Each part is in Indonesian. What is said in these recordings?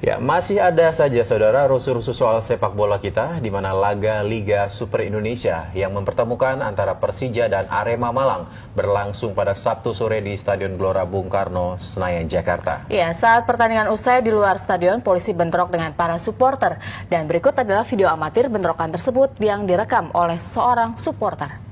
Ya, masih ada saja saudara rusuh-rusuh soal sepak bola kita di mana laga Liga Super Indonesia yang mempertemukan antara Persija dan Arema Malang berlangsung pada Sabtu sore di Stadion Gelora Bung Karno, Senayan, Jakarta. Ya, saat pertandingan usai di luar stadion, polisi bentrok dengan para supporter dan berikut adalah video amatir bentrokan tersebut yang direkam oleh seorang supporter.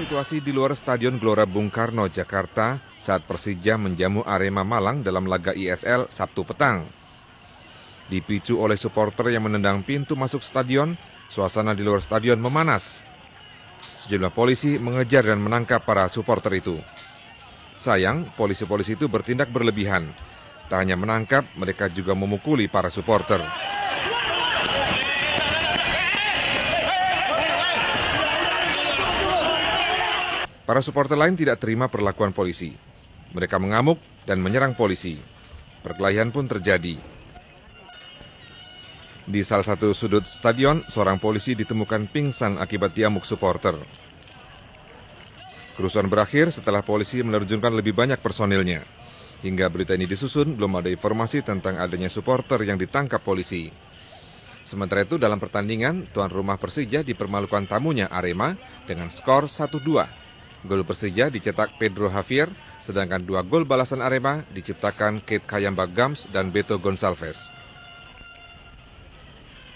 Situasi di luar Stadion Gelora Bung Karno, Jakarta saat Persija menjamu Arema Malang dalam laga ISL Sabtu petang. Dipicu oleh supporter yang menendang pintu masuk stadion, suasana di luar stadion memanas. Sejumlah polisi mengejar dan menangkap para supporter itu. Sayang, polisi-polisi itu bertindak berlebihan. Tak hanya menangkap, mereka juga memukuli para supporter. Para supporter lain tidak terima perlakuan polisi. Mereka mengamuk dan menyerang polisi. Perkelahian pun terjadi. Di salah satu sudut stadion, seorang polisi ditemukan pingsan akibat diamuk supporter. Kerusuhan berakhir setelah polisi menerjunkan lebih banyak personilnya. Hingga berita ini disusun, belum ada informasi tentang adanya supporter yang ditangkap polisi. Sementara itu dalam pertandingan, tuan rumah Persija dipermalukan tamunya Arema dengan skor 1-2. Gol Persija dicetak Pedro Javier, sedangkan dua gol balasan Arema diciptakan Kate Kayamba Gams dan Beto Gonçalves.